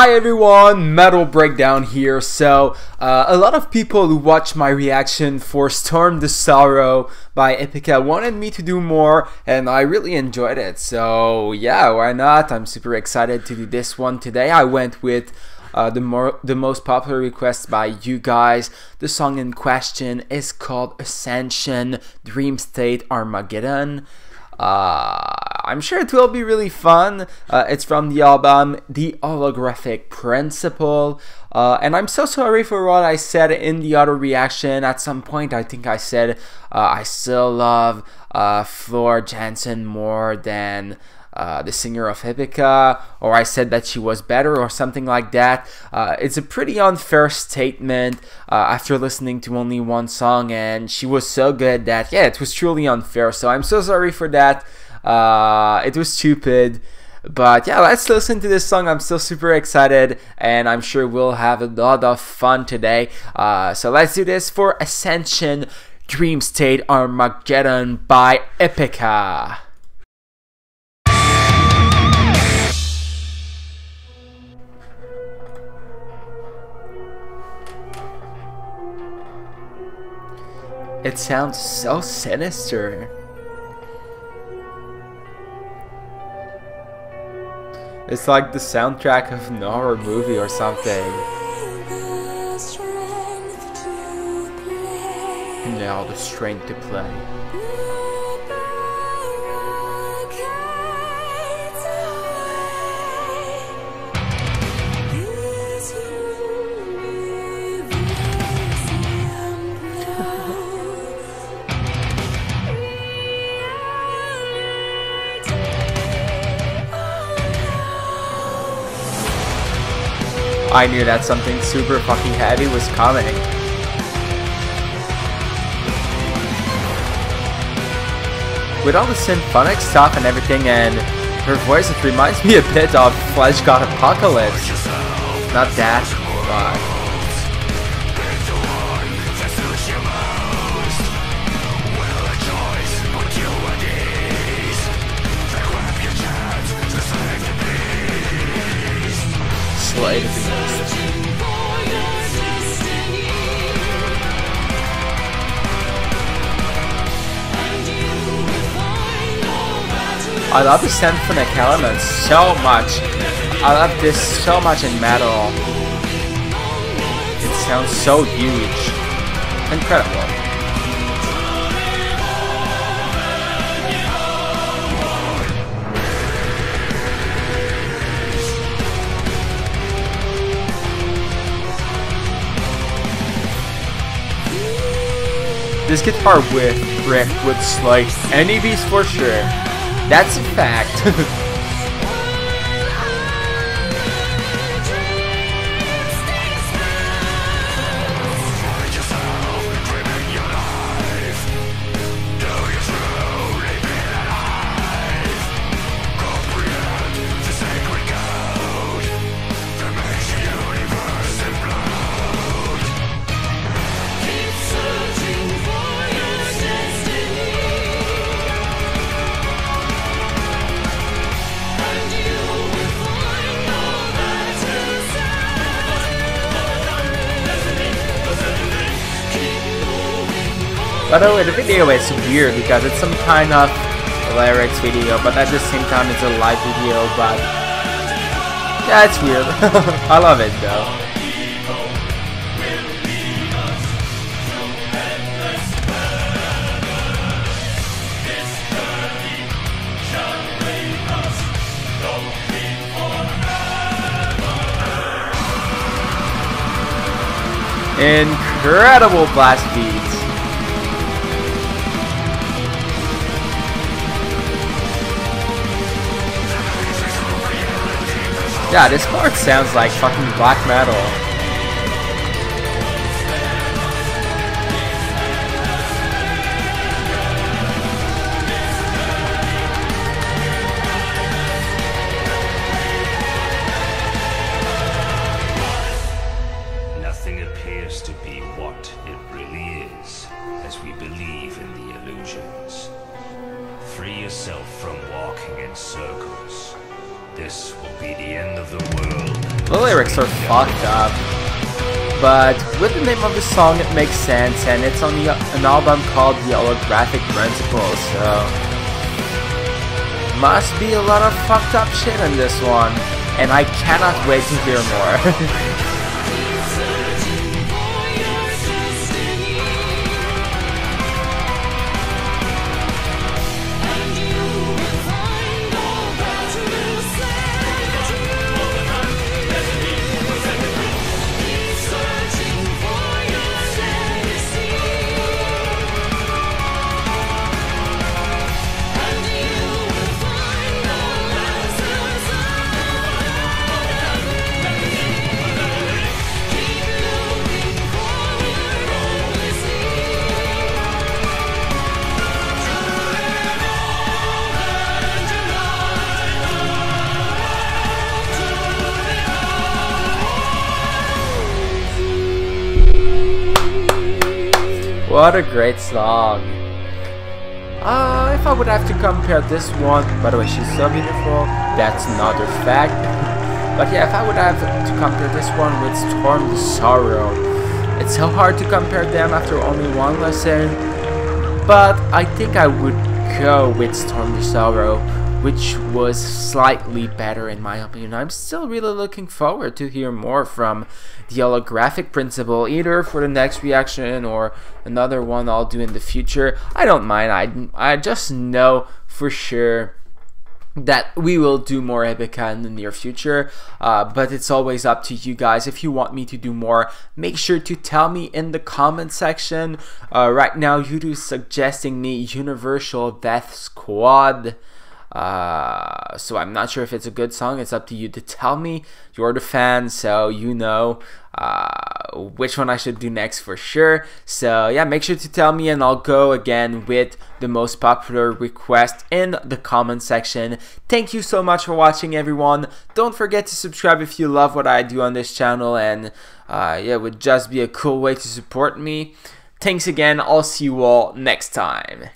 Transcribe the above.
Hi everyone, Metal Breakdown here. So, uh, a lot of people who watched my reaction for Storm the Sorrow by Epica wanted me to do more, and I really enjoyed it. So, yeah, why not? I'm super excited to do this one today. I went with uh, the more the most popular request by you guys. The song in question is called Ascension Dream State Armageddon. Uh, I'm sure it will be really fun. Uh, it's from the album The Holographic Principle. Uh, and I'm so sorry for what I said in the other reaction. At some point, I think I said uh, I still love uh, Floor Jansen more than uh, the singer of Epica, or I said that she was better, or something like that. Uh, it's a pretty unfair statement uh, after listening to only one song, and she was so good that, yeah, it was truly unfair. So I'm so sorry for that. Uh, it was stupid. But yeah, let's listen to this song. I'm still super excited, and I'm sure we'll have a lot of fun today. Uh, so let's do this for Ascension Dream State Armageddon by Epica. It sounds so sinister. It's like the soundtrack of an horror movie or something. Now the strength to play. I knew that something super fucking heavy was coming. With all the symphonic stuff and everything and her voice, it reminds me a bit of Fleshgod Apocalypse. Not that, but... I love the symphonic elements so much. I love this so much in metal. It sounds so huge. Incredible. This guitar with Rick would slay any beast for sure. That's a fact. By the way, the video is weird because it's some kind of lyrics video, but at the same time it's a live video, but yeah, it's weird. I love it though. Incredible blast beats. Yeah, this part sounds like fucking black metal. Nothing appears to be what it really is, as we believe in the illusions. Free yourself from walking in circles. This will be the end of the world. The lyrics are fucked up. But with the name of the song, it makes sense, and it's on the, an album called The Holographic Principle, so... Must be a lot of fucked up shit in this one, and I cannot wait to hear more. What a great song. Uh, if I would have to compare this one, by the way, she's so beautiful, that's another fact. But yeah, if I would have to compare this one with Storm the Sorrow, it's so hard to compare them after only one lesson. But I think I would go with Storm the Sorrow which was slightly better in my opinion. I'm still really looking forward to hear more from the holographic principle, either for the next reaction or another one I'll do in the future. I don't mind. I I just know for sure that we will do more Epica in the near future uh, but it's always up to you guys if you want me to do more make sure to tell me in the comment section uh, right now YouTube is suggesting me Universal Death Squad uh, so I'm not sure if it's a good song. It's up to you to tell me. You're the fan, so you know uh, which one I should do next for sure. So yeah, make sure to tell me, and I'll go again with the most popular request in the comment section. Thank you so much for watching, everyone. Don't forget to subscribe if you love what I do on this channel, and uh, yeah, it would just be a cool way to support me. Thanks again. I'll see you all next time.